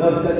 said